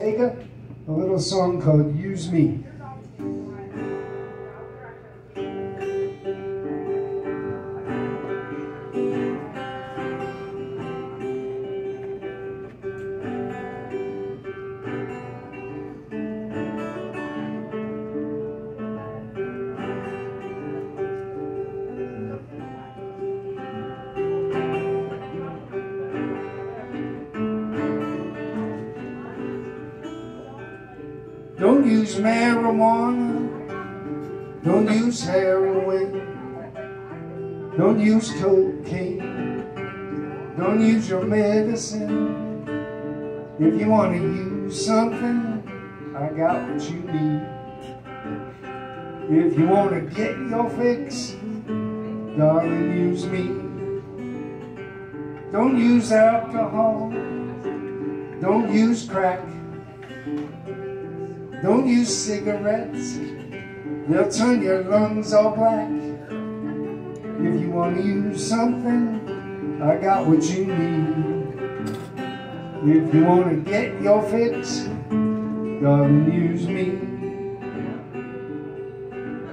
Take a, a little song called Use Me. Don't use marijuana. Don't use heroin. Don't use cocaine. Don't use your medicine. If you want to use something, I got what you need. If you want to get your fix, darling, use me. Don't use alcohol. Don't use crack. Don't use cigarettes, they'll turn your lungs all black. If you want to use something, I got what you need. If you want to get your fix, darling, use me.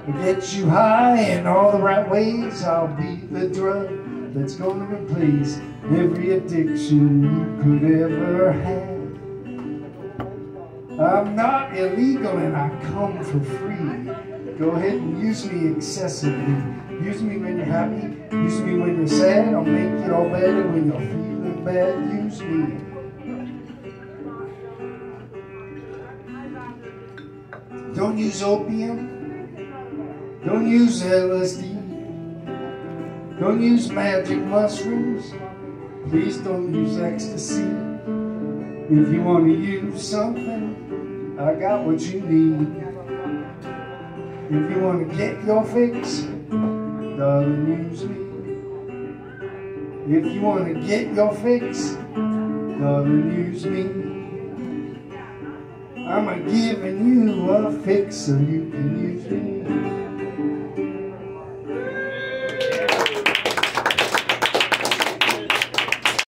I'll get you high in all the right ways, I'll be the drug that's gonna replace every addiction you could ever have. I'm not illegal and I come for free. Go ahead and use me excessively. Use me when you're happy. Use me when you're sad. I'll make it all better when you're feeling bad. Use me. Don't use opium. Don't use LSD. Don't use magic mushrooms. Please don't use ecstasy. If you want to use something, I got what you need. If you want to get your fix, darling, use me. If you want to get your fix, darling, use me. I'm a giving you a fix so you can use me.